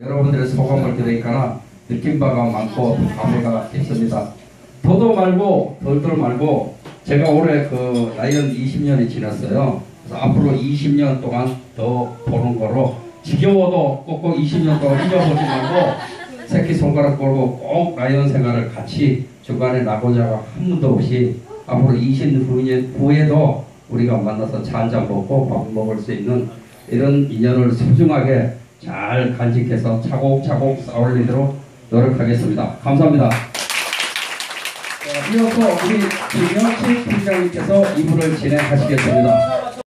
여러분들의 소감을 들으니까 느낀 바가 많고 감회가 깊습니다. 더도 말고 덜덜 말고 제가 올해 그 라이언 20년이 지났어요. 그래서 앞으로 20년 동안 더 보는 거로 지겨워도 꼭꼭 20년 동안 잊어보지 말고 새끼 손가락 걸고 꼭 라이언 생활을 같이 중간에 나고자가 한 번도 없이 앞으로 20년 후에도 우리가 만나서 차 한잔 먹고 밥 먹을 수 있는 이런 인연을 소중하게 잘 간직해서 차곡차곡 쌓아올리도록 노력하겠습니다. 감사합니다. 자, 이어서 우리 김영식 팀장님께서 이부를 진행하시겠습니다.